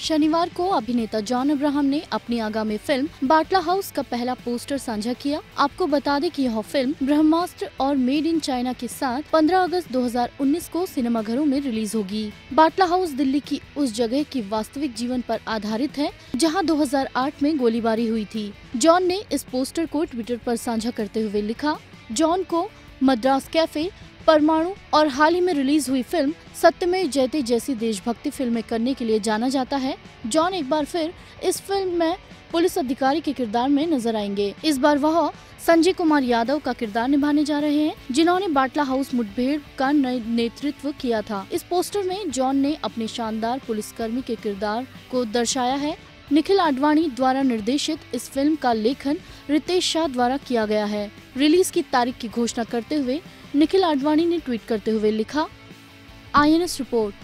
शनिवार को अभिनेता जॉन अब्राहम ने अपनी आगामी फ़िल्म बाटला हाउस का पहला पोस्टर साझा किया। आपको बता दें कि यह फ़िल्म ब्रह्मास्त्र और मेड इन चाइना के साथ 15 अगस्त 2019 को सिनेमाघरों में रिलीज़ होगी। बाटला हाउस दिल्ली की उस जगह की वास्तविक जीवन पर आधारित है, जहाँ 2008 में गोलीबारी हुई थी। जॉन ने इस पोस्टर को ट्विटर पर साझा करते हुए लिखा, जॉन को मद्रास कैफ़े, परमाणु और हाल ही में रिलीज़ हुई फ़िल्म सत्यमेव जयते जैसी देशभक्ति फ़िल्में करने के लिए जाना जाता है। जॉन, एक बार फिर इस फ़िल्म में पुलिस अधिकारी के किरदार में नज़र आएँगे। इस बार वह संजय कुमार यादव का किरदार निभाने जा रहे हैं, जिन्होंने बाटला हाउस मुठभेड़ का नेतृत्व किया था। इस पोस्टर में जॉन ने अपने शानदार पुलिसकर्मी के किरदार को दर्शाया है। निखिल आडवाणी द्वारा निर्देशित इस फ़िल्म का लेखन रितेश शाह द्वारा किया गया है। रिलीज़ की तारीख की घोषणा करते हुए निखिल आडवाणी ने ट्वीट करते हुए लिखा, आईएनएस रिपोर्ट